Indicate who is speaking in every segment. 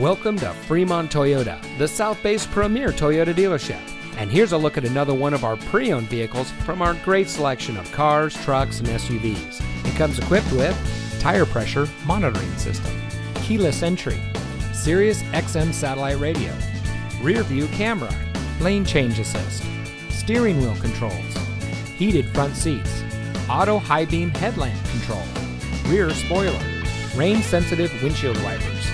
Speaker 1: Welcome to Fremont Toyota, the South Bay's premier Toyota dealership. And here's a look at another one of our pre owned vehicles from our great selection of cars, trucks, and SUVs. It comes equipped with tire pressure monitoring system, keyless entry, Sirius XM satellite radio, rear view camera, lane change assist, steering wheel controls, heated front seats, auto high beam headlamp control, rear spoiler, rain sensitive windshield wipers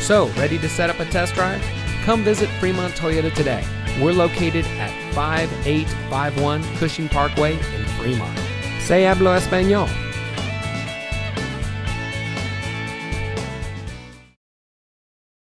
Speaker 1: So, ready to set up a test drive? Come visit Fremont Toyota today. We're located at 5851 Cushing Parkway in Fremont. Se hablo español.